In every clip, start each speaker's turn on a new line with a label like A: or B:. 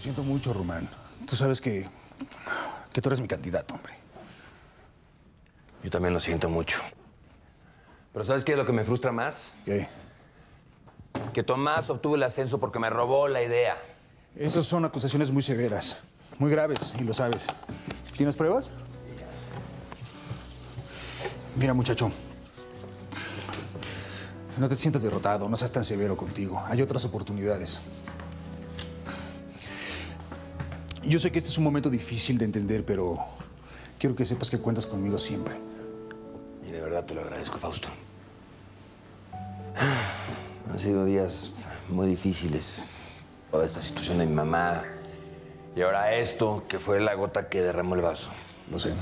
A: Lo siento mucho, Román. Tú sabes que. que tú eres mi candidato, hombre.
B: Yo también lo siento mucho. Pero ¿sabes qué es lo que me frustra más?
A: ¿Qué?
B: Que Tomás obtuvo el ascenso porque me robó la idea.
A: Esas son acusaciones muy severas, muy graves, y lo sabes. ¿Tienes pruebas? Mira, muchacho. No te sientas derrotado, no seas tan severo contigo. Hay otras oportunidades. Yo sé que este es un momento difícil de entender, pero quiero que sepas que cuentas conmigo siempre.
B: Y de verdad te lo agradezco, Fausto. Han sido días muy difíciles. Toda esta situación de mi mamá. Y ahora esto, que fue la gota que derramó el vaso.
A: Lo sé,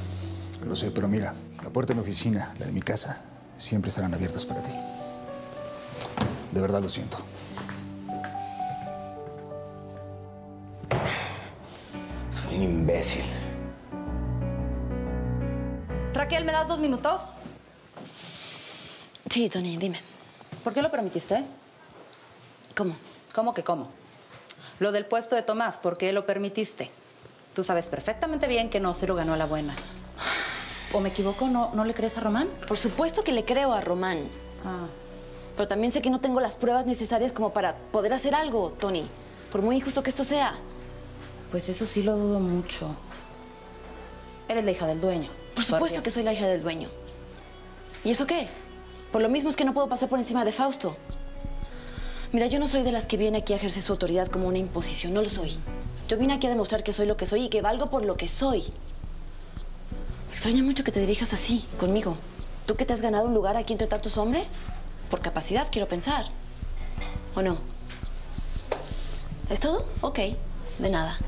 A: lo sé, pero mira, la puerta de mi oficina, la de mi casa, siempre estarán abiertas para ti. De verdad lo siento.
B: Imbécil.
C: Raquel, ¿me das dos minutos?
D: Sí, Tony, dime.
C: ¿Por qué lo permitiste?
D: ¿Cómo?
C: ¿Cómo que cómo? Lo del puesto de Tomás, ¿por qué lo permitiste? Tú sabes perfectamente bien que no se lo ganó a la buena. ¿O me equivoco? ¿No, ¿No le crees a Román?
D: Por supuesto que le creo a Román.
C: Ah.
D: Pero también sé que no tengo las pruebas necesarias como para poder hacer algo, Tony. Por muy injusto que esto sea.
C: Pues eso sí lo dudo mucho. Eres la hija del dueño.
D: Por supuesto que soy la hija del dueño. ¿Y eso qué? Por lo mismo es que no puedo pasar por encima de Fausto. Mira, yo no soy de las que viene aquí a ejercer su autoridad como una imposición, no lo soy. Yo vine aquí a demostrar que soy lo que soy y que valgo por lo que soy. Me extraña mucho que te dirijas así, conmigo. ¿Tú que te has ganado un lugar aquí entre tantos hombres? Por capacidad, quiero pensar. ¿O no? ¿Es todo? Ok, de nada.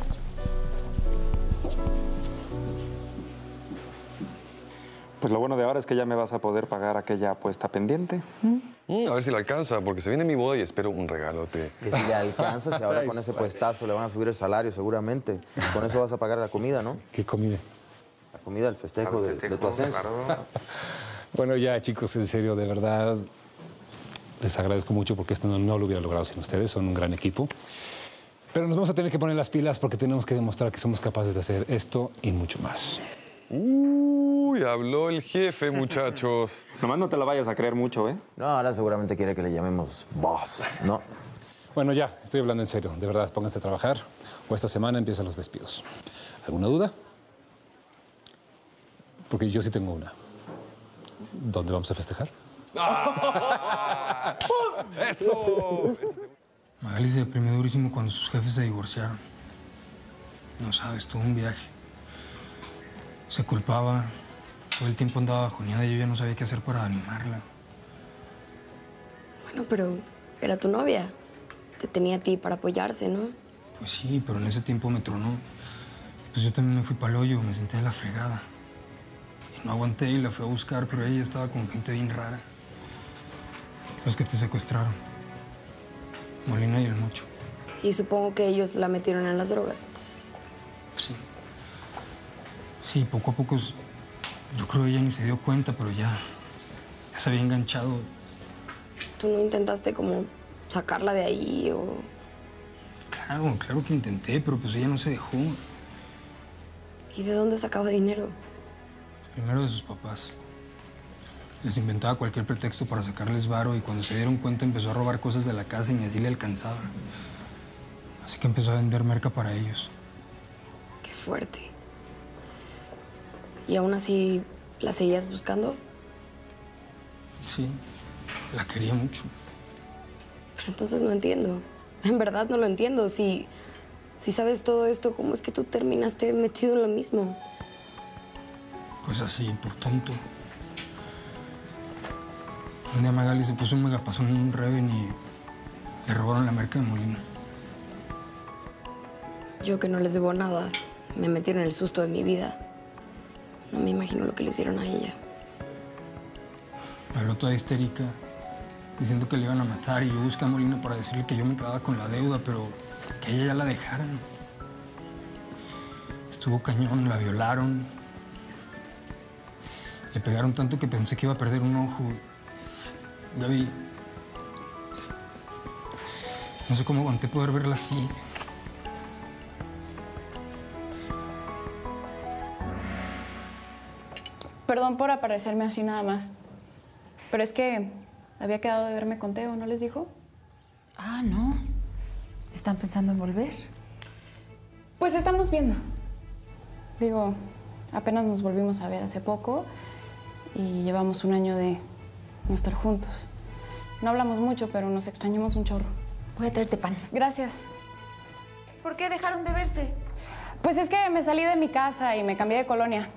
E: Pues lo bueno de ahora es que ya me vas a poder pagar aquella apuesta pendiente.
F: Mm, a ver si le alcanza, porque se viene mi boda y espero un regalote.
G: Que si le alcanza, si ahora con ese puestazo le van a subir el salario seguramente. Con eso vas a pagar la comida, ¿no?
H: ¿Qué comida?
G: La comida, el festejo, de, de tu ascenso.
H: Bueno, ya chicos, en serio, de verdad, les agradezco mucho porque esto no, no lo hubiera logrado sin ustedes, son un gran equipo. Pero nos vamos a tener que poner las pilas porque tenemos que demostrar que somos capaces de hacer esto y mucho más.
F: Uy, habló el jefe, muchachos.
E: Nomás no te la vayas a creer mucho, ¿eh?
G: No, ahora seguramente quiere que le llamemos boss, ¿no?
H: Bueno, ya, estoy hablando en serio. De verdad, pónganse a trabajar o esta semana empiezan los despidos. ¿Alguna duda? Porque yo sí tengo una. ¿Dónde vamos a festejar?
F: ¡Eso!
I: Magali se deprimió durísimo cuando sus jefes se divorciaron. No sabes, tuvo un viaje. Se culpaba. Todo el tiempo andaba bajoneada y yo ya no sabía qué hacer para animarla.
J: Bueno, pero era tu novia. Te tenía a ti para apoyarse, ¿no?
I: Pues sí, pero en ese tiempo me tronó. Pues yo también me fui para el hoyo, me senté de la fregada. Y no aguanté y la fui a buscar, pero ella estaba con gente bien rara. Los que te secuestraron. Molina y el Mucho.
J: Y supongo que ellos la metieron en las drogas.
I: Sí. Sí, poco a poco. Yo creo que ella ni se dio cuenta, pero ya. Ya se había enganchado.
J: ¿Tú no intentaste como sacarla de ahí o...?
I: Claro, claro que intenté, pero pues ella no se dejó.
J: ¿Y de dónde sacaba dinero?
I: Primero de sus papás. Les inventaba cualquier pretexto para sacarles varo y cuando se dieron cuenta empezó a robar cosas de la casa y ni así le alcanzaba. Así que empezó a vender merca para ellos.
J: Qué fuerte. ¿Y aún así la seguías buscando?
I: Sí, la quería mucho.
J: Pero entonces no entiendo. En verdad no lo entiendo. Si, si sabes todo esto, ¿cómo es que tú terminaste metido en lo mismo?
I: Pues así, por tonto. Un día Magali se puso un megapasón en un Reven y le robaron la merca de Molina.
J: Yo que no les debo nada, me metieron en el susto de mi vida. No me imagino lo que le hicieron a ella.
I: Me habló toda histérica, diciendo que le iban a matar y yo busqué a Molina para decirle que yo me quedaba con la deuda, pero que ella ya la dejara. Estuvo cañón, la violaron. Le pegaron tanto que pensé que iba a perder un ojo. David, no sé cómo aguanté poder verla así.
K: Perdón por aparecerme así nada más. Pero es que había quedado de verme con Teo, ¿no les dijo?
L: Ah, no. ¿Están pensando en volver?
K: Pues estamos viendo. Digo, apenas nos volvimos a ver hace poco y llevamos un año de no estar juntos. No hablamos mucho, pero nos extrañamos un chorro.
L: Voy a traerte pan.
K: Gracias.
L: ¿Por qué dejaron de verse?
K: Pues es que me salí de mi casa y me cambié de colonia.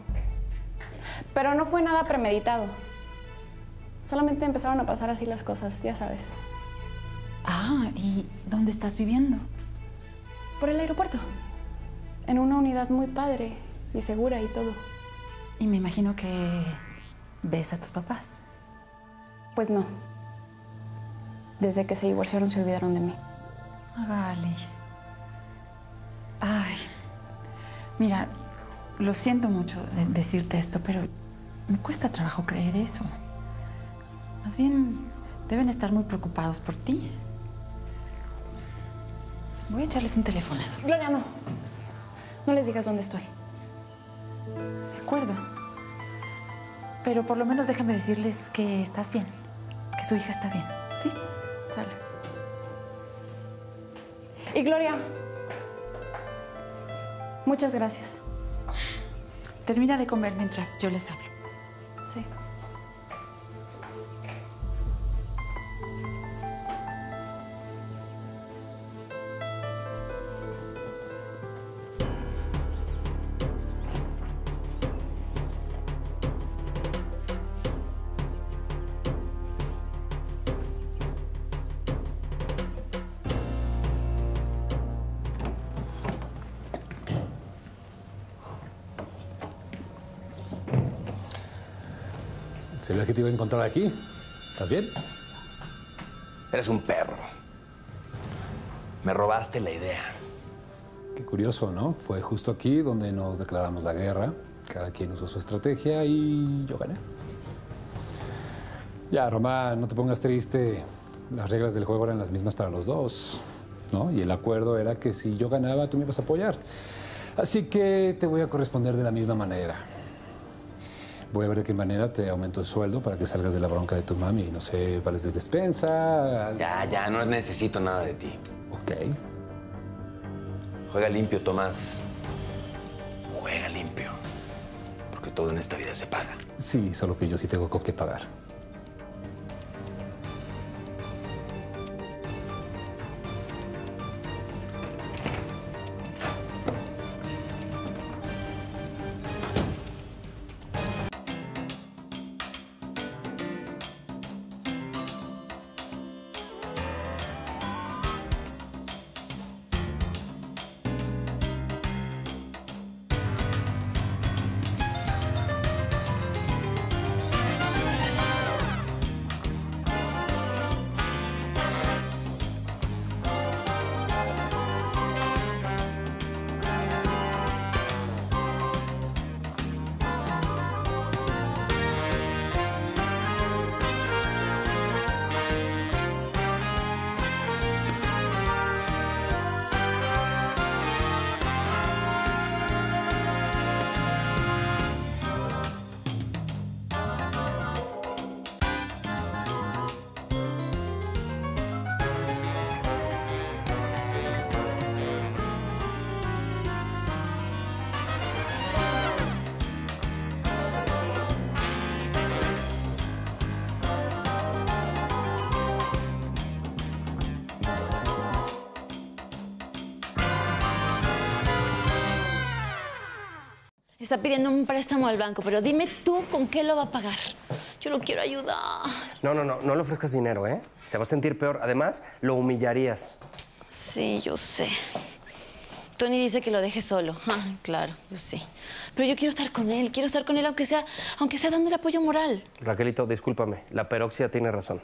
K: Pero no fue nada premeditado. Solamente empezaron a pasar así las cosas, ya sabes.
L: Ah, ¿y dónde estás viviendo?
K: Por el aeropuerto. En una unidad muy padre y segura y todo.
L: Y me imagino que ves a tus papás.
K: Pues no. Desde que se divorciaron se olvidaron de mí.
L: Gali. Ay. Mira, lo siento mucho de decirte esto, pero me cuesta trabajo creer eso. Más bien, deben estar muy preocupados por ti. Voy a echarles un teléfonazo.
K: Gloria, no. No les digas dónde estoy.
L: De acuerdo. Pero por lo menos déjame decirles que estás bien. Que su hija está bien. ¿Sí?
K: Sale. Y Gloria. Muchas gracias.
L: Termina de comer mientras yo les hablo.
M: ¿Sabía que te iba a encontrar aquí? ¿Estás bien?
B: Eres un perro. Me robaste la idea.
M: Qué curioso, ¿no? Fue justo aquí donde nos declaramos la guerra. Cada quien usó su estrategia y yo gané. Ya, Román, no te pongas triste. Las reglas del juego eran las mismas para los dos, ¿no? Y el acuerdo era que si yo ganaba, tú me ibas a apoyar. Así que te voy a corresponder de la misma manera. Voy a ver de qué manera te aumento el sueldo para que salgas de la bronca de tu mami. No sé, vales de despensa.
B: Ya, ya, no necesito nada de ti.
M: Ok.
B: Juega limpio, Tomás. Juega limpio. Porque todo en esta vida se paga.
M: Sí, solo que yo sí tengo con qué pagar.
D: Está pidiendo un préstamo al banco, pero dime tú con qué lo va a pagar. Yo lo quiero ayudar.
N: No, no, no, no le ofrezcas dinero, ¿eh? Se va a sentir peor. Además, lo humillarías.
D: Sí, yo sé. Tony dice que lo deje solo. Ah, claro, yo sí. Pero yo quiero estar con él, quiero estar con él aunque sea, aunque sea dándole apoyo moral.
N: Raquelito, discúlpame, la peroxia tiene razón.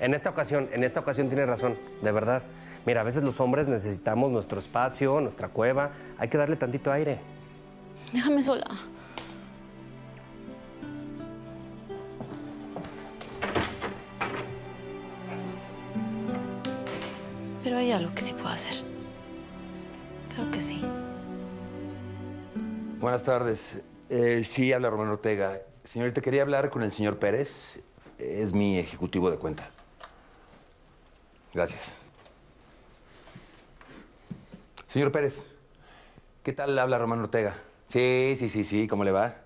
N: En esta ocasión, en esta ocasión tiene razón, de verdad. Mira, a veces los hombres necesitamos nuestro espacio, nuestra cueva. Hay que darle tantito aire.
D: Déjame sola. Pero hay algo que sí puedo hacer. Claro que sí.
B: Buenas tardes. Eh, sí, habla Román Ortega. Señorita, quería hablar con el señor Pérez. Es mi ejecutivo de cuenta. Gracias. Señor Pérez, ¿qué tal habla Román Ortega? Sí, sí, sí, sí, ¿cómo le va?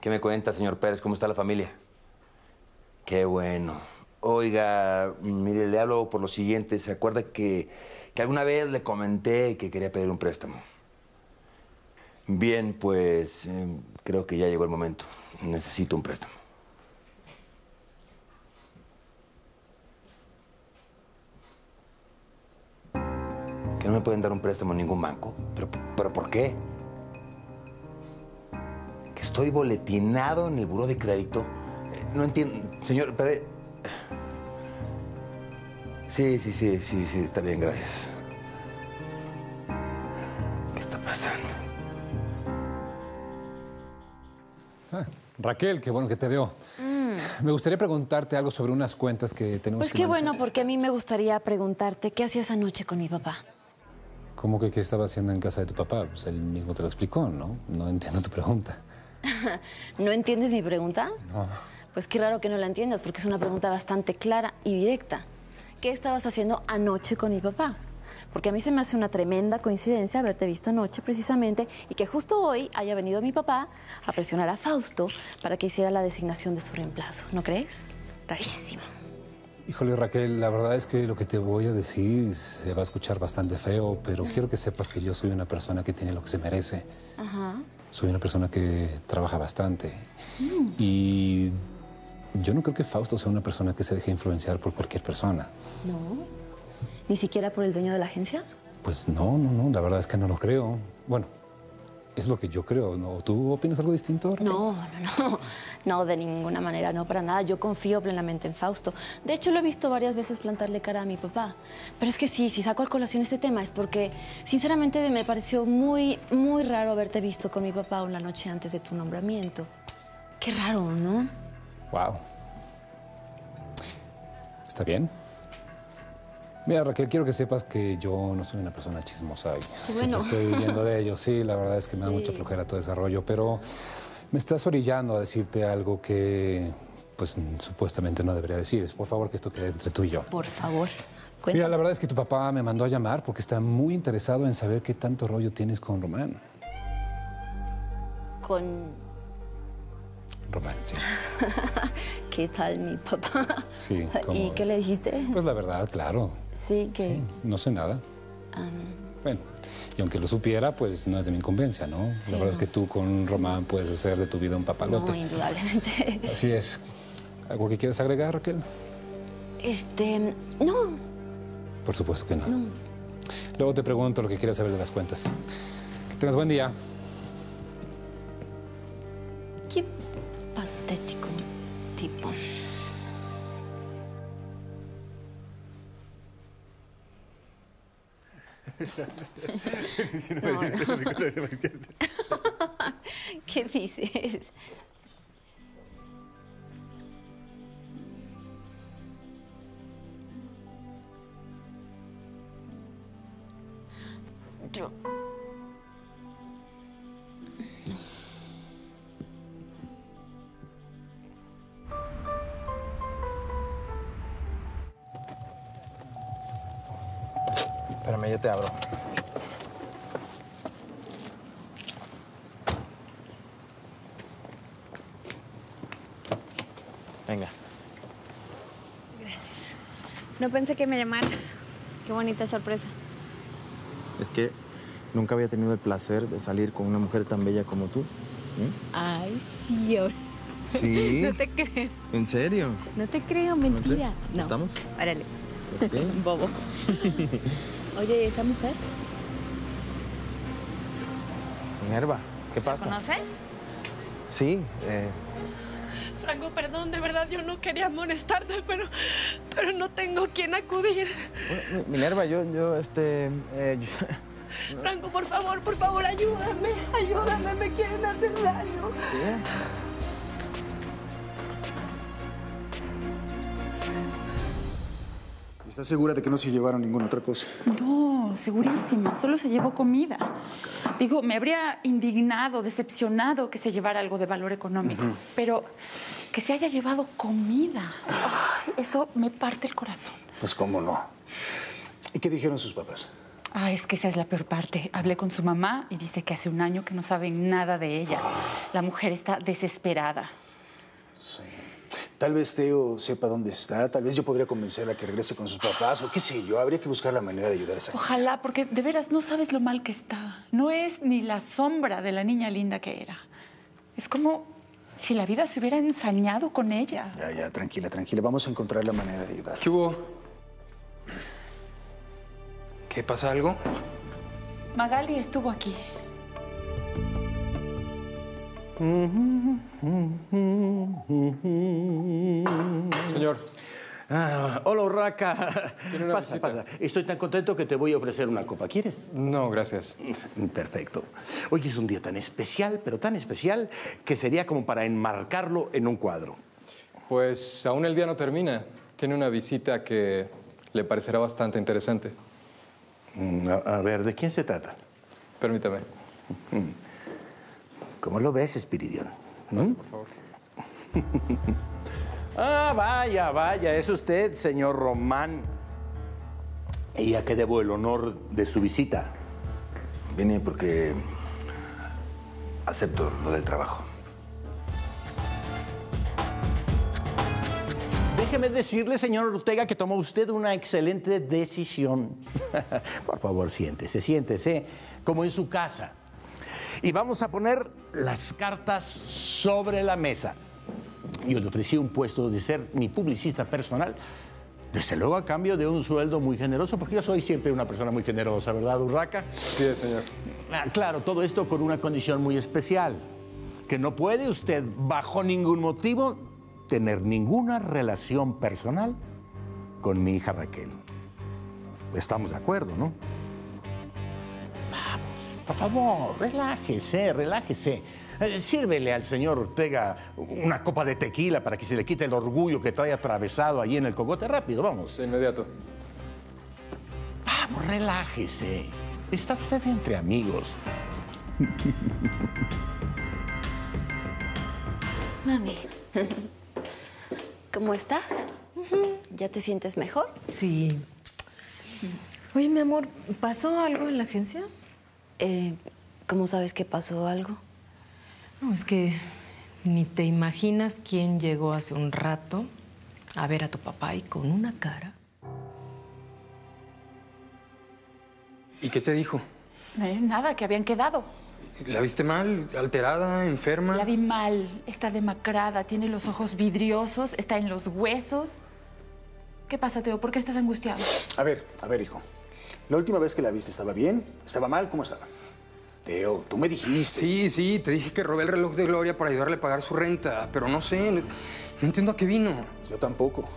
B: ¿Qué me cuenta, señor Pérez? ¿Cómo está la familia? Qué bueno. Oiga, mire, le hablo por lo siguiente. ¿Se acuerda que, que alguna vez le comenté que quería pedir un préstamo? Bien, pues eh, creo que ya llegó el momento. Necesito un préstamo. ¿Que no me pueden dar un préstamo en ningún banco? ¿Pero, pero por qué? ¿Que estoy boletinado en el buró de crédito? Eh, No entiendo. Señor, pero... Sí, sí, sí, sí, sí, está bien, gracias. ¿Qué está pasando?
M: Ah, Raquel, qué bueno que te veo. Me gustaría preguntarte algo sobre unas cuentas que tenemos
D: Pues
M: que
D: qué
M: manejar.
D: bueno, porque a mí me gustaría preguntarte, ¿qué hacías anoche con mi papá?
M: ¿Cómo que qué estaba haciendo en casa de tu papá? Pues él mismo te lo explicó, ¿no? No entiendo tu pregunta.
D: ¿No entiendes mi pregunta?
M: No.
D: Pues qué raro que no la entiendas, porque es una pregunta bastante clara y directa. ¿Qué estabas haciendo anoche con mi papá? Porque a mí se me hace una tremenda coincidencia haberte visto anoche precisamente y que justo hoy haya venido mi papá a presionar a Fausto para que hiciera la designación de su reemplazo. ¿No crees? Rarísimo.
M: Híjole, Raquel, la verdad es que lo que te voy a decir se va a escuchar bastante feo, pero quiero que sepas que yo soy una persona que tiene lo que se merece.
D: Ajá.
M: Soy una persona que trabaja bastante. Y yo no creo que Fausto sea una persona que se deje influenciar por cualquier persona.
D: ¿No? ¿Ni siquiera por el dueño de la agencia?
M: Pues no, no, no, la verdad es que no lo creo. Bueno, es lo que yo creo, ¿no? ¿Tú opinas algo distinto?
D: No, no, no. No, de ninguna manera, no para nada. Yo confío plenamente en Fausto. De hecho, lo he visto varias veces plantarle cara a mi papá. Pero es que sí, si saco a colación este tema es porque, sinceramente, me pareció muy, muy raro haberte visto con mi papá una noche antes de tu nombramiento. Qué raro, ¿no?
M: Wow. ¿Está bien? Mira, Raquel, quiero que sepas que yo no soy una persona chismosa. y
D: Bueno.
M: estoy viviendo de ello. Sí, la verdad es que me da mucha flojera todo ese rollo, pero me estás orillando a decirte algo que, pues, supuestamente no debería decir. Por favor, que esto quede entre tú y yo.
D: Por favor.
M: Mira, la verdad es que tu papá me mandó a llamar porque está muy interesado en saber qué tanto rollo tienes con Román.
D: Con...
M: Román, sí.
D: ¿Qué tal mi papá?
M: Sí,
D: ¿Y
M: ¿cómo
D: qué le dijiste?
M: Pues la verdad, claro.
D: Sí, que...
M: No sé nada. Bueno, y aunque lo supiera, pues no es de mi incumbencia, ¿no?
D: Sí,
M: la verdad es
D: no.
M: que tú con Román puedes hacer de tu vida un
D: no,
M: papalote.
D: indudablemente.
M: Así es. ¿Algo que quieres agregar, Raquel?
D: Este... No,
M: Por supuesto que no.
D: no.
M: Luego te pregunto lo que quieres saber de las cuentas. Que tengas buen día.
D: No, no. ¿Qué dices?
G: Venga.
O: No pensé que me llamaras. Qué bonita sorpresa.
G: Es que nunca había tenido el placer de salir con una mujer tan bella como tú. ¿Mm?
O: Ay, sí, ahora.
G: Sí.
O: No te creo.
G: ¿En serio?
O: No te creo, mentira. No.
G: ¿Estamos?
O: Órale.
G: Pues.
O: Bobo. Oye, ¿esa mujer?
G: Minerva, ¿qué pasa?
O: ¿Conoces?
G: Sí, eh,
P: Franco, perdón, de verdad yo no quería molestarte, pero, pero no tengo quien acudir.
G: bueno, Mi- Minerva, yo, yo, este, eh, yo-
P: Franco, por favor, por favor, ayúdame, ayúdame, me quieren hacer daño.
A: ¿Estás segura de que no se llevaron ninguna otra cosa?
L: No, segurísima. Solo se llevó comida. Digo, me habría indignado, decepcionado que se llevara algo de valor económico. Pero que se haya llevado comida. Eso me parte el corazón.
A: Pues cómo no. ¿Y qué dijeron sus papás?
L: Ah, es que esa es la peor parte. Hablé con su mamá y dice que hace un año que no saben nada de ella. La mujer está desesperada.
A: Tal vez Teo sepa dónde está, tal vez yo podría convencerla a que regrese con sus papás, o qué sé yo, habría que buscar la manera de ayudar a esa
L: Ojalá, porque de veras no sabes lo mal que está. No es ni la sombra de la niña linda que era. Es como si la vida se hubiera ensañado con ella.
A: Ya, ya, tranquila, tranquila. Vamos a encontrar la manera de ayudar.
I: ¿Qué hubo? ¿Qué pasa algo?
L: Magali estuvo aquí.
Q: Señor.
R: Ah, hola, Urraca.
Q: Tiene una
R: pasa,
Q: visita.
R: pasa. Estoy tan contento que te voy a ofrecer una copa. ¿Quieres?
Q: No, gracias.
R: Perfecto. Hoy es un día tan especial, pero tan especial, que sería como para enmarcarlo en un cuadro.
Q: Pues aún el día no termina. Tiene una visita que le parecerá bastante interesante.
R: Mm, A, a ver, ¿de quién se trata?
Q: Permítame.
R: ¿Cómo lo ves, Espiridión? ¿Mm?
Q: Por favor.
R: Ah, vaya, vaya, es usted, señor Román. ¿Y a qué debo el honor de su visita?
B: Vine porque acepto lo del trabajo.
R: Déjeme decirle, señor Ortega, que tomó usted una excelente decisión. Por favor, siéntese, siéntese, como en su casa. Y vamos a poner las cartas sobre la mesa. Yo le ofrecí un puesto de ser mi publicista personal, desde luego a cambio de un sueldo muy generoso, porque yo soy siempre una persona muy generosa, ¿verdad, Urraca?
Q: Sí, señor.
R: Ah, claro, todo esto con una condición muy especial, que no puede usted, bajo ningún motivo, tener ninguna relación personal con mi hija Raquel. Estamos de acuerdo, ¿no? Vamos, por favor, relájese, relájese. Eh, Sírvele al señor Ortega una copa de tequila para que se le quite el orgullo que trae atravesado ahí en el cogote. Rápido, vamos.
Q: De inmediato.
R: Vamos, relájese. Está usted entre amigos.
D: Mami, ¿cómo estás? ¿Ya te sientes mejor?
S: Sí. Oye, mi amor, ¿pasó algo en la agencia?
D: Eh, ¿Cómo sabes que pasó algo?
S: No, es que ni te imaginas quién llegó hace un rato a ver a tu papá y con una cara.
I: ¿Y qué te dijo?
L: Eh, nada, que habían quedado.
I: ¿La viste mal? ¿Alterada? ¿Enferma?
L: La vi mal, está demacrada, tiene los ojos vidriosos, está en los huesos. ¿Qué pasa, Teo? ¿Por qué estás angustiado?
A: A ver, a ver, hijo. La última vez que la viste estaba bien, estaba mal, ¿cómo estaba? Teo, tú me dijiste.
I: Sí, sí, te dije que robé el reloj de Gloria para ayudarle a pagar su renta, pero no sé, no, no entiendo a qué vino.
A: Yo tampoco.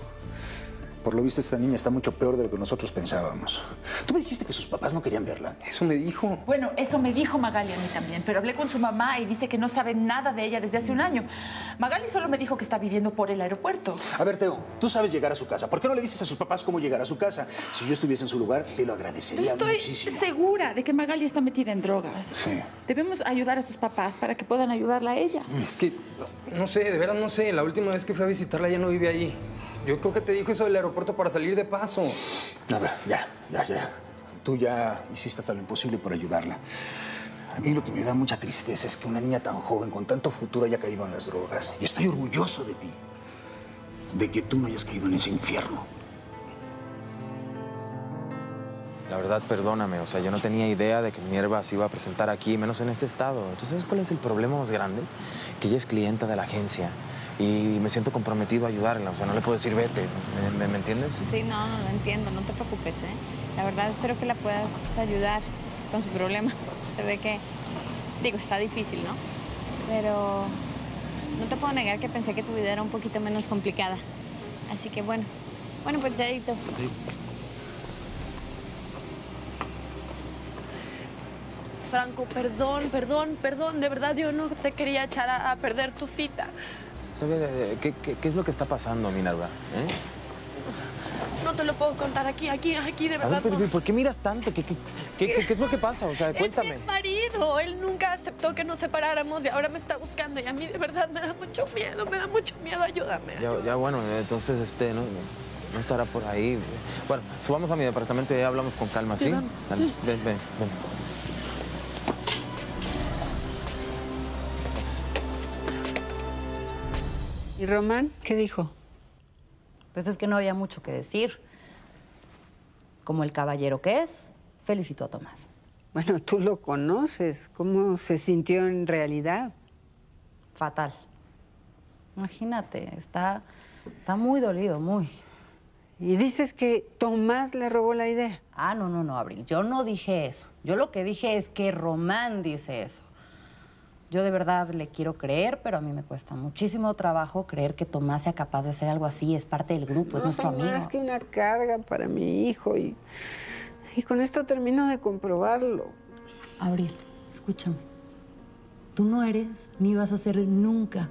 A: Por lo visto, esta niña está mucho peor de lo que nosotros pensábamos. Tú me dijiste que sus papás no querían verla.
I: Eso me dijo.
L: Bueno, eso me dijo Magali a mí también, pero hablé con su mamá y dice que no sabe nada de ella desde hace un año. Magali solo me dijo que está viviendo por el aeropuerto.
A: A ver, Teo, tú sabes llegar a su casa. ¿Por qué no le dices a sus papás cómo llegar a su casa? Si yo estuviese en su lugar, te lo agradecería
L: Estoy
A: muchísimo.
L: segura de que Magali está metida en drogas.
A: Sí.
L: Debemos ayudar a sus papás para que puedan ayudarla a ella.
I: Es que, no sé, de veras no sé. La última vez que fui a visitarla ya no vive ahí. Yo creo que te dijo eso del aeropuerto para salir de paso.
A: A ver, ya, ya, ya. Tú ya hiciste hasta lo imposible por ayudarla. A mí lo que me da mucha tristeza es que una niña tan joven, con tanto futuro, haya caído en las drogas. Y estoy orgulloso de ti. De que tú no hayas caído en ese infierno.
G: La verdad, perdóname, o sea, yo no tenía idea de que Mierva se iba a presentar aquí, menos en este estado. Entonces, ¿cuál es el problema más grande? Que ella es clienta de la agencia y me siento comprometido a ayudarla, o sea, no le puedo decir vete, ¿me, me- me entiendes?
O: Sí, no, no lo entiendo, no te preocupes, ¿eh? La verdad espero que la puedas ayudar con su problema. Se ve que, digo, está difícil, ¿no? Pero no te puedo negar que pensé que tu vida era un poquito menos complicada. Así que bueno, bueno, pues ya
P: Franco, perdón, perdón, perdón. De verdad, yo no te quería echar a, a perder tu cita.
G: ¿Sabe, eh, ¿Qué, qué, qué es lo que está pasando, Minerva? ¿Eh?
P: no te lo puedo contar aquí, aquí, aquí, de
G: A ver,
P: verdad.
G: pero
P: no.
G: ¿por qué miras tanto? ¿Qué, qué, qué- qué- qué es lo que pasa? O sea,
P: Es mi
G: cuéntame.
P: exmarido. Él nunca aceptó que nos separáramos y ahora me está buscando. Y a mí de verdad me da mucho miedo, me da mucho miedo. Ayúdame.
G: Ya, ya bueno, entonces este, no, no estará por ahí. Bueno, subamos a mi departamento y ya hablamos con calma, ¿sí?
P: Sí, vamos,
G: Dale,
P: sí.
G: Ven, ven, ven.
T: ¿Y Román qué dijo?
C: Pues es que no había mucho que decir. Como el caballero que es, felicitó a Tomás.
T: Bueno, tú lo conoces. ¿Cómo se sintió en realidad?
C: Fatal. Imagínate, está, está muy dolido, muy.
T: Y dices que Tomás le robó la idea.
C: Ah, no, no, no, Abril. Yo no dije eso. Yo lo que dije es que Román dice eso. Yo de verdad le quiero creer, pero a mí me cuesta muchísimo trabajo creer que Tomás sea capaz de hacer algo así. Es parte del grupo, es
T: no
C: nuestro amigo.
T: más que una carga para mi hijo y, y con esto termino de comprobarlo.
C: Abril, escúchame. Tú no eres ni vas a ser nunca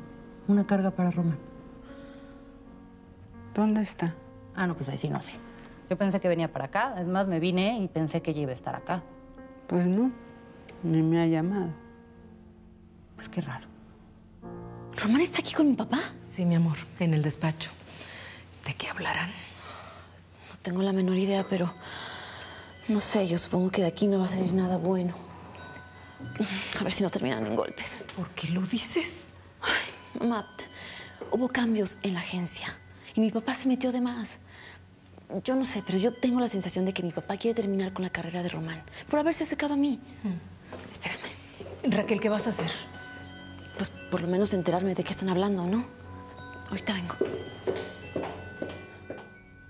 C: una carga para Román.
T: ¿Dónde está?
C: Ah, no, pues ahí sí no sé. Yo pensé que venía para acá. Es más, me vine y pensé que ella iba a estar acá.
T: Pues no, ni me ha llamado.
C: Pues qué raro.
D: ¿Román está aquí con mi papá?
S: Sí, mi amor, en el despacho. ¿De qué hablarán?
D: No tengo la menor idea, pero no sé, yo supongo que de aquí no va a salir nada bueno. A ver si no terminan en golpes.
S: ¿Por qué lo dices?
D: Ay, mamá, hubo cambios en la agencia y mi papá se metió de más. Yo no sé, pero yo tengo la sensación de que mi papá quiere terminar con la carrera de Román por haberse acercado a mí.
S: Raquel, ¿qué vas a hacer?
D: Pues por lo menos enterarme de qué están hablando, ¿no? Ahorita vengo.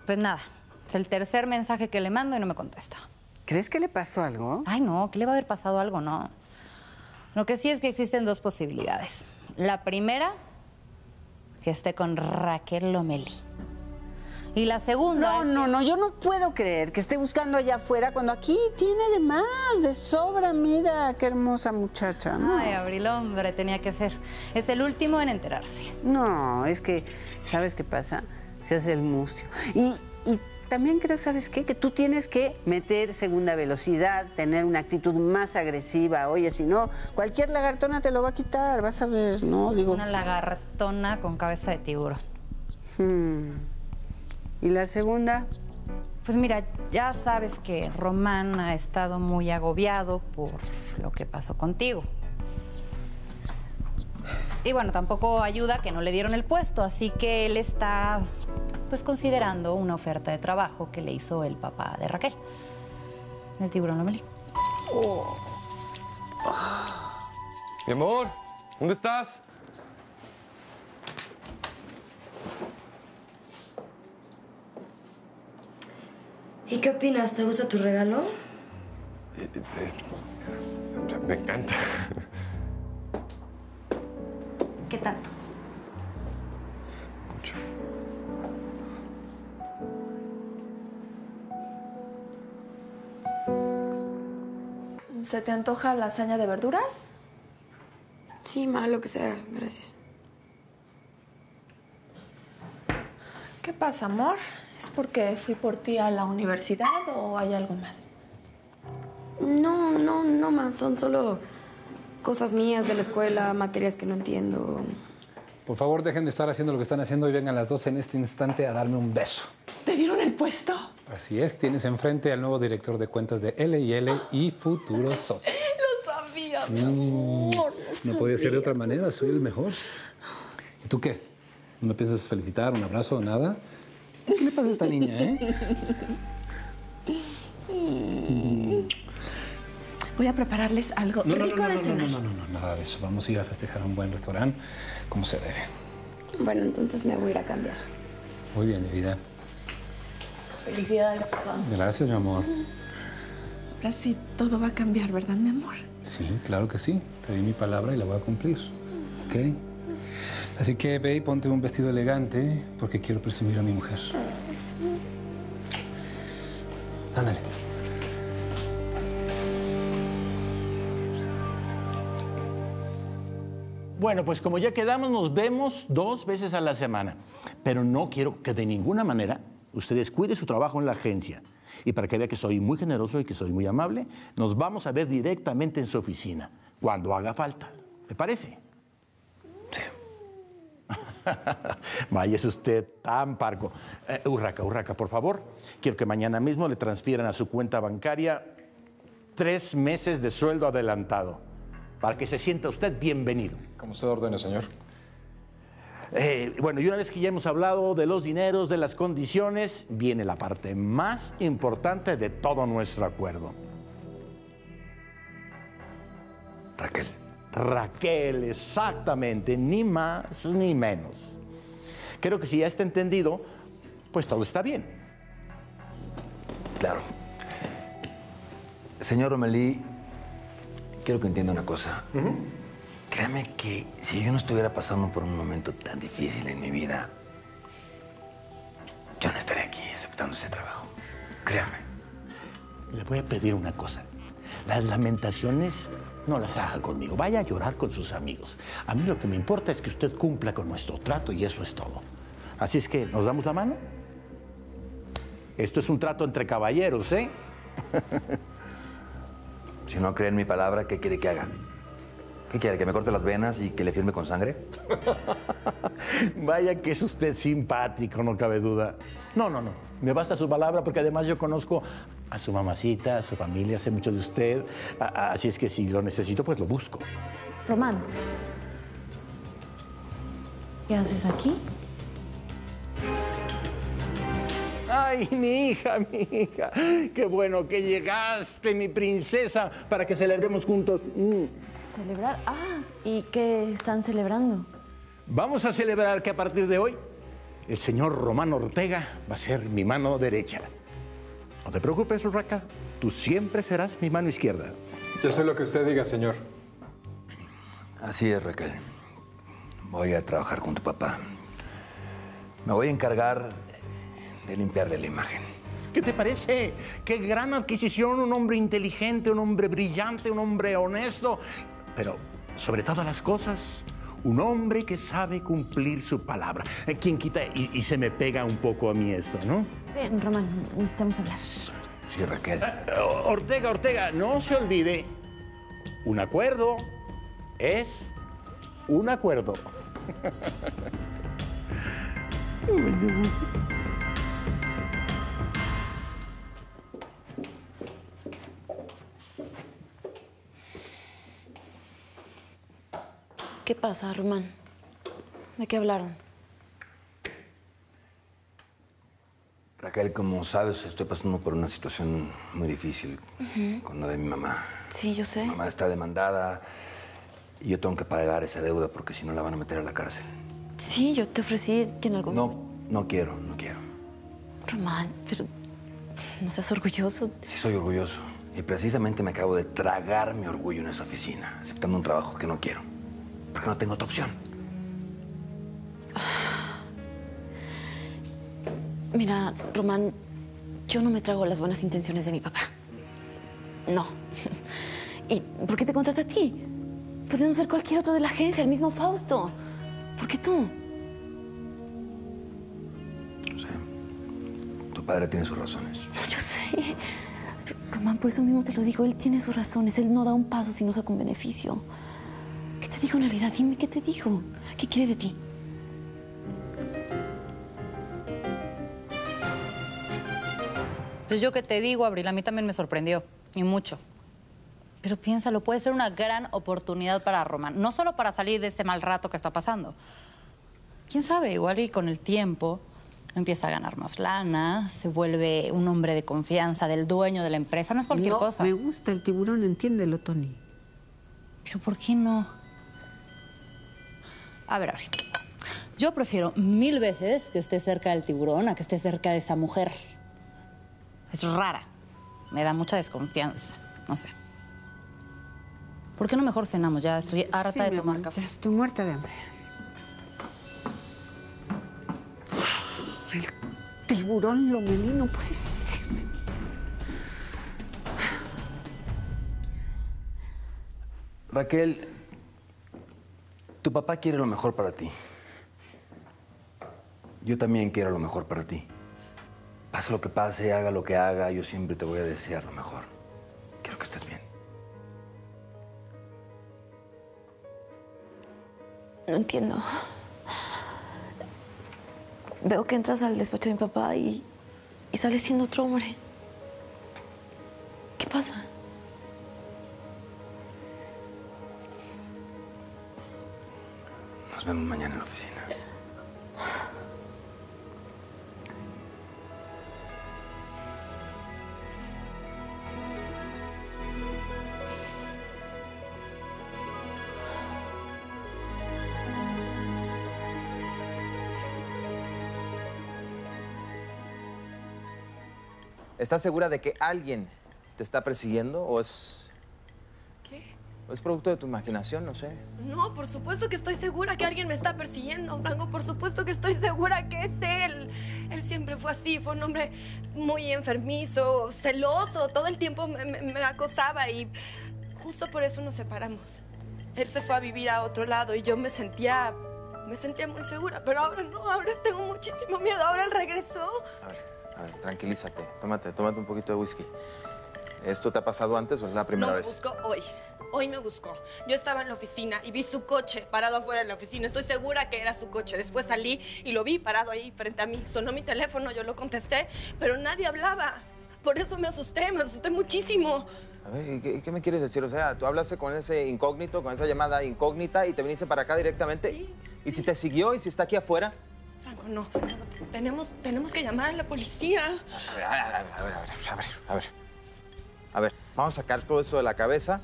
C: Pues nada, es el tercer mensaje que le mando y no me contesta.
T: ¿Crees que le pasó algo?
C: Ay, no, que le va a haber pasado algo, no. Lo que sí es que existen dos posibilidades. La primera, que esté con Raquel Lomelí. Y la segunda.
T: No, no, no, yo no puedo creer que esté buscando allá afuera cuando aquí tiene de más, de sobra. Mira, qué hermosa muchacha. ¿no?
C: Ay, Abril, hombre, tenía que ser. Es el último en enterarse.
T: No, es que, ¿sabes qué pasa? Se hace el mustio. Y, y también creo, ¿sabes qué? Que tú tienes que meter segunda velocidad, tener una actitud más agresiva. Oye, si no, cualquier lagartona te lo va a quitar, vas a ver, ¿no? Digo.
C: Una lagartona con cabeza de tiburón.
T: hmm. ¿Y la segunda?
C: Pues mira, ya sabes que Román ha estado muy agobiado por lo que pasó contigo. Y bueno, tampoco ayuda que no le dieron el puesto, así que él está pues considerando una oferta de trabajo que le hizo el papá de Raquel. El tiburón Lomelí.
F: Mi amor, ¿dónde estás?
U: ¿Y qué opinas? ¿Te gusta tu regalo?
F: Eh, eh, Me encanta.
C: ¿Qué tanto?
F: Mucho.
V: ¿Se te antoja lasaña de verduras?
J: Sí, ma, lo que sea, gracias.
V: ¿Qué pasa, amor? ¿Es porque fui por ti a la universidad o hay algo más?
J: No, no, no, ma, son solo cosas mías de la escuela, materias que no entiendo.
M: Por favor, dejen de estar haciendo lo que están haciendo y vengan las dos en este instante a darme un beso.
V: ¿Te dieron el puesto?
M: Así es, tienes enfrente al nuevo director de cuentas de L&L y futuros socios.
V: Lo sabía, mi
M: Mm,
V: amor.
M: no podía ser de otra manera, soy el mejor. ¿Y tú qué? ¿No me piensas felicitar, un abrazo, nada? ¿Qué le pasa a esta niña, eh?
V: Voy a prepararles algo
M: No, no, no,
V: rico
M: no,
V: de
M: no, no,
V: cenar.
M: no, no, no, nada de eso. Vamos a ir a festejar a un buen restaurante, como se debe.
J: Bueno, entonces me voy a ir a cambiar.
M: Muy bien, mi vida.
V: Felicidades, papá.
M: Gracias, mi amor.
V: Ahora sí, todo va a cambiar, ¿verdad, mi amor?
M: Sí, claro que sí. Te di mi palabra y la voy a cumplir. ¿Ok? Así que ve y ponte un vestido elegante porque quiero presumir a mi mujer. Ándale.
R: Bueno, pues como ya quedamos, nos vemos dos veces a la semana. Pero no quiero que de ninguna manera usted descuide su trabajo en la agencia. Y para que vea que soy muy generoso y que soy muy amable, nos vamos a ver directamente en su oficina, cuando haga falta. ¿Le parece? Vaya, es usted tan parco. Eh, Urraca, Urraca, por favor. Quiero que mañana mismo le transfieran a su cuenta bancaria tres meses de sueldo adelantado, para que se sienta usted bienvenido.
Q: Como usted ordene, señor.
R: Eh, bueno, y una vez que ya hemos hablado de los dineros, de las condiciones, viene la parte más importante de todo nuestro acuerdo.
B: Raquel.
R: Raquel, exactamente, ni más ni menos. Creo que si ya está entendido, pues todo está bien.
B: Claro. Señor Romelí, quiero que entienda una cosa. Créame que si yo no estuviera pasando por un momento tan difícil en mi vida, yo no estaría aquí aceptando ese trabajo. Créame.
R: Le voy a pedir una cosa. Las lamentaciones no las haga conmigo. Vaya a llorar con sus amigos. A mí lo que me importa es que usted cumpla con nuestro trato y eso es todo. Así es que, ¿nos damos la mano? Esto es un trato entre caballeros, ¿eh?
B: Si no cree en mi palabra, ¿qué quiere que haga? ¿Qué quiere? ¿Que me corte las venas y que le firme con sangre?
R: Vaya que es usted simpático, no cabe duda. No, no, no. Me basta su palabra porque además yo conozco a su mamacita, a su familia, sé mucho de usted. Así es que si lo necesito, pues lo busco.
D: Román. ¿Qué haces aquí?
R: Ay, mi hija, mi hija. Qué bueno que llegaste, mi princesa, para que celebremos juntos. Mm.
D: ¿Celebrar? Ah, ¿y qué están celebrando?
R: Vamos a celebrar que a partir de hoy el señor Román Ortega va a ser mi mano derecha. No te preocupes, Urraca. Tú siempre serás mi mano izquierda.
Q: Yo sé lo que usted diga, señor.
B: Así es, Raquel. Voy a trabajar con tu papá. Me voy a encargar de limpiarle la imagen.
R: ¿Qué te parece? Qué gran adquisición, un hombre inteligente, un hombre brillante, un hombre honesto, pero sobre todas las cosas, un hombre que sabe cumplir su palabra. Eh, ¿Quién quita y, y se me pega un poco a mí esto, no?
D: Ven, Román, necesitamos hablar.
B: Sí, Raquel.
R: Eh, Ortega, Ortega, no se olvide, un acuerdo es un acuerdo.
D: ¿Qué pasa, Román? ¿De qué hablaron?
B: Raquel, como sabes, estoy pasando por una situación muy difícil con lo de mi mamá.
D: Sí, yo sé.
B: Mi mamá está demandada y yo tengo que pagar esa deuda porque si no la van a meter a la cárcel.
D: Sí, yo te ofrecí que en algún...
B: No, no quiero, no quiero.
D: Román, pero no seas orgulloso.
B: Sí soy orgulloso y precisamente me acabo de tragar mi orgullo en esa oficina, aceptando un trabajo que no quiero, porque no tengo otra opción.
D: Mira, Román, yo no me trago las buenas intenciones de mi papá. No. ¿Y por qué te contrata a ti? Podemos ser cualquier otro de la agencia, el mismo Fausto. ¿Por qué tú?
B: Tu padre tiene sus razones.
D: Yo sé. Román, por eso mismo te lo digo. Él tiene sus razones. Él no da un paso si no saca un beneficio. ¿Qué te dijo en realidad? Dime qué te dijo. ¿Qué quiere de ti?
C: Pues yo que te digo, Abril, a mí también me sorprendió. Y mucho. Pero piénsalo, puede ser una gran oportunidad para Román. No solo para salir de este mal rato que está pasando. Quién sabe, igual y con el tiempo empieza a ganar más lana, se vuelve un hombre de confianza del dueño de la empresa. No es cualquier
T: No,
C: cosa.
T: Me gusta el tiburón, entiéndelo, Tony.
C: Pero ¿por qué no? A ver, Abril. Yo prefiero mil veces que esté cerca del tiburón a que esté cerca de esa mujer. Es rara. Me da mucha desconfianza. No sé. ¿Por qué no mejor cenamos? Ya estoy harta
T: Sí,
C: de
T: mi
C: tomar
T: amor,
C: café.
T: ya estoy muerta de hambre. El tiburón lomelí no puede ser.
B: Raquel, tu papá quiere lo mejor para ti. Yo también quiero lo mejor para ti. Pase lo que pase, haga lo que haga, yo siempre te voy a desear lo mejor. Quiero que estés bien.
D: No entiendo. Veo que entras al despacho de mi papá y, y sales siendo otro hombre. ¿Qué pasa?
B: Nos vemos mañana en la oficina.
G: ¿Estás segura de que alguien te está persiguiendo o es...
P: ¿Qué?
G: o es producto de tu imaginación? No sé.
P: No, por supuesto que estoy segura que alguien me está persiguiendo, Franco. Por supuesto que estoy segura que es él. Él siempre fue así, fue un hombre muy enfermizo, celoso. Todo el tiempo me, me- me acosaba y justo por eso nos separamos. Él se fue a vivir a otro lado y yo me sentía, me sentía muy segura. Pero ahora no, ahora tengo muchísimo miedo. Ahora él regresó.
G: A ver, a ver, tranquilízate. Tómate, tómate un poquito de whisky. ¿Esto te ha pasado antes o es la primera
P: no,
G: vez?
P: me buscó hoy. Hoy me buscó. Yo estaba en la oficina y vi su coche parado afuera de la oficina. Estoy segura que era su coche. Después salí y lo vi parado ahí frente a mí. Sonó mi teléfono, yo lo contesté, pero nadie hablaba. Por eso me asusté, me asusté muchísimo.
G: A ver, ¿y qué, qué me quieres decir? O sea, tú hablaste con ese incógnito, con esa llamada incógnita y te viniste para acá directamente. ¿Y si te siguió y si está aquí afuera?
P: No. Tenemos, tenemos que llamar a la policía.
G: A ver, a ver, a ver, a ver, a ver, a ver, vamos a sacar todo eso de la cabeza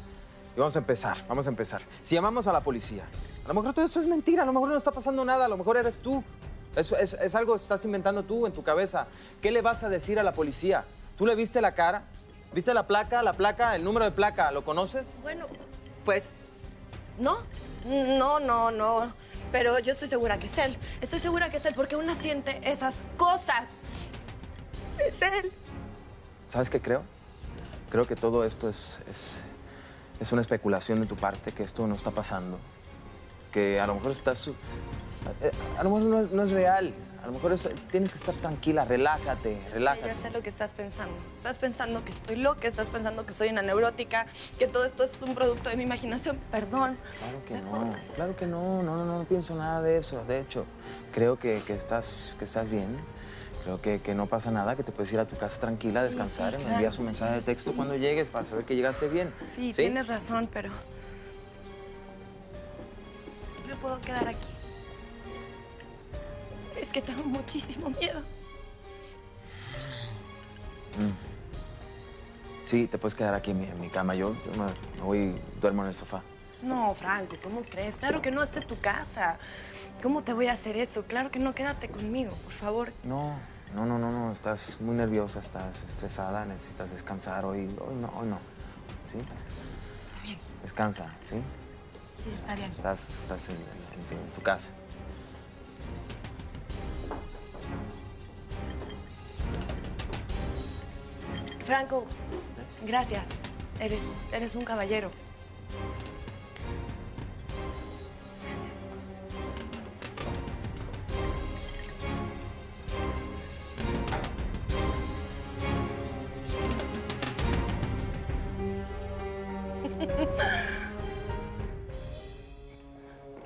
G: y vamos a empezar, vamos a empezar. Si llamamos a la policía, a lo mejor todo esto es mentira, a lo mejor no está pasando nada, a lo mejor eres tú. Es, es- es algo que estás inventando tú en tu cabeza. ¿Qué le vas a decir a la policía? ¿Tú le viste la cara? ¿Viste la placa? La placa, el número de placa, ¿lo conoces?
P: Bueno, pues no, no, no, no. Pero yo estoy segura que es él. Estoy segura que es él porque uno siente esas cosas. Es él.
G: ¿Sabes qué creo? Creo que todo esto es, es, es una especulación de tu parte, que esto no está pasando. Que a lo mejor estás... eh, A lo mejor no, no es real. A lo mejor es- tienes que estar tranquila, relájate,
P: Sí,
G: relájate.
P: ya sé lo que estás pensando. Estás pensando que estoy loca, estás pensando que soy una neurótica, que todo esto es un producto de mi imaginación. Perdón.
G: Claro que no, claro que no, no, no, no, no pienso nada de eso. De hecho, creo que, que estás, que estás bien. Creo que, que no pasa nada, que te puedes ir a tu casa tranquila, a
P: Sí,
G: descansar.
P: sí,
G: Me envías un
P: sí,
G: mensaje de texto cuando llegues para saber que llegaste bien.
P: Sí, tienes razón, pero... ¿Me puedo quedar aquí? Es que tengo muchísimo miedo.
G: Mm. Sí, te puedes quedar aquí en mi, en mi cama. Yo, yo me, me voy duermo en el sofá.
P: No, Franco, ¿cómo crees? Claro que no, esta es tu casa. ¿Cómo te voy a hacer eso? Claro que no, quédate conmigo, por favor.
G: No, no, no, no, no. Estás muy nerviosa, estás estresada, necesitas descansar hoy. Hoy no, hoy no. ¿Sí?
P: Está bien.
G: Descansa, ¿sí?
P: Sí, está bien.
G: Estás, estás en, en tu, en tu casa.
P: Franco, gracias. Eres, eres un caballero.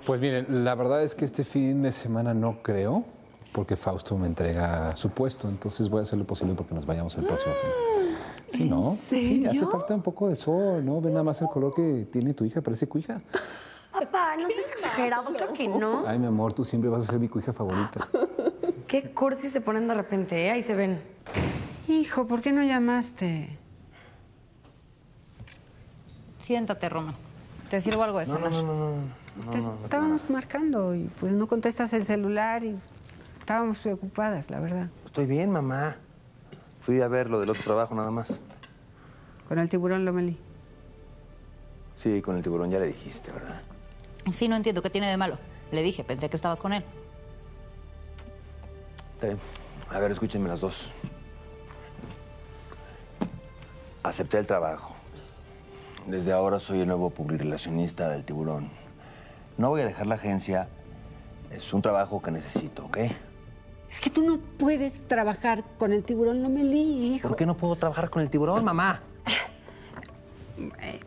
M: Pues miren, la verdad es que este fin de semana no creo, porque Fausto me entrega su puesto, entonces voy a hacer lo posible porque nos vayamos el próximo fin. Sí, ¿no? Sí, hace falta un poco de sol, ¿no? Ve nada más el color que tiene tu hija, parece cuija.
J: Papá, no seas exagerado, creo que no.
M: Ay, mi amor, tú siempre vas a ser mi cuija favorita.
J: Qué cursi se ponen de repente, ¿eh? Ahí se ven.
T: Hijo, ¿por qué no llamaste?
C: Siéntate, Roma. ¿Te sirvo algo de
G: No, no,
C: cenar?
G: no, no, no.
T: Te estábamos marcando y pues no contestas el celular y estábamos preocupadas, la verdad.
B: Estoy bien, mamá. Fui a ver lo del otro trabajo nada más.
T: Con el tiburón Lomelí.
B: Sí, con el tiburón ya le dijiste, ¿verdad?
C: Sí, no entiendo qué tiene de malo. Le dije, pensé que estabas con él.
B: Está bien. A ver, escúchenme las dos. Acepté el trabajo. Desde ahora soy el nuevo publirelacionista del tiburón. No voy a dejar la agencia. Es un trabajo que necesito, ¿ok?
T: Es que tú no puedes trabajar con el tiburón Lomelí, hijo.
B: ¿Por qué no puedo trabajar con el tiburón, mamá?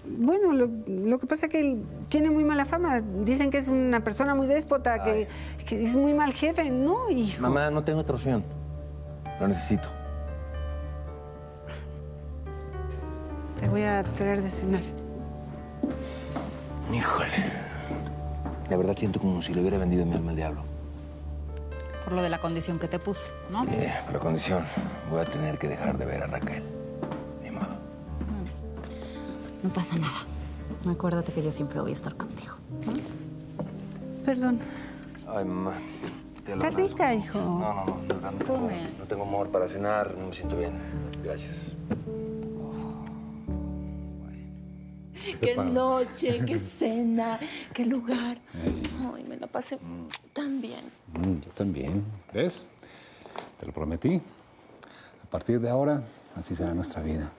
T: Bueno, lo, lo que pasa es que él tiene muy mala fama. Dicen que es una persona muy déspota, que, que es muy mal jefe. No, hijo.
B: Mamá, no tengo otra opción. Lo necesito.
T: Te voy a traer de cenar.
B: Híjole. La verdad siento como si le hubiera vendido mi alma al diablo.
C: Por lo de la condición que te puso, ¿no?
B: Sí, por la condición. Voy a tener que dejar de ver a Raquel.
C: No pasa nada. Acuérdate que yo siempre voy a estar contigo.
T: Perdón.
B: Ay, mamá.
T: Está rica, hijo.
B: No, no, no. de verdad, no, tengo, no tengo humor para cenar. No me siento bien. Gracias.
V: Qué noche, qué cena, qué lugar. La pasé tan bien.
M: Mm, yo también. ¿Ves? Te lo prometí. A partir de ahora, así será nuestra vida.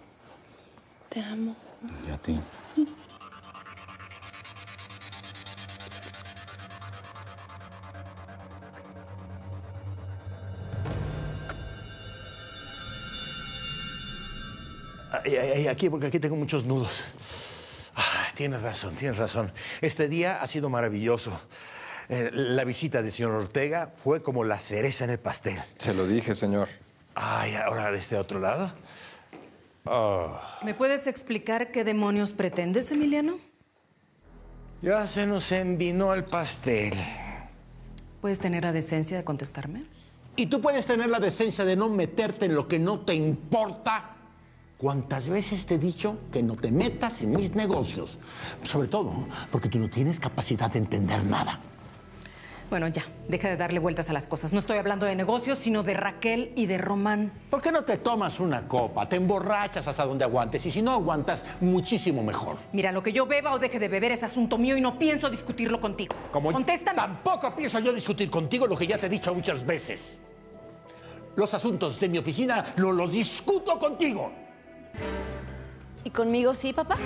V: Te amo.
M: Y a ti.
R: Ay, ay, ay, aquí, porque aquí tengo muchos nudos. Ah, tienes razón, tienes razón. Este día ha sido maravilloso. Eh, la visita del señor Ortega fue como la cereza en el pastel.
Q: Se lo dije, señor.
R: Ay, ahora de este otro lado. Oh,
S: ¿Me puedes explicar qué demonios pretendes, Emiliano?
R: ya se nos envinó el pastel.
S: ¿Puedes tener la decencia de contestarme?
R: Y tú puedes tener la decencia de no meterte en lo que no te importa. ¿Cuántas veces te he dicho que no te metas en mis negocios? Sobre todo porque tú no tienes capacidad de entender nada.
S: Bueno, ya, deja de darle vueltas a las cosas. No estoy hablando de negocios, sino de Raquel y de Román.
R: ¿Por qué no te tomas una copa? Te emborrachas hasta donde aguantes y si no aguantas, muchísimo mejor.
S: Mira, lo que yo beba o deje de beber es asunto mío y no pienso discutirlo contigo.
R: Como Tampoco pienso yo discutir contigo lo que ya te he dicho muchas veces. Los asuntos de mi oficina no los discuto contigo.
D: ¿Y conmigo sí, papá?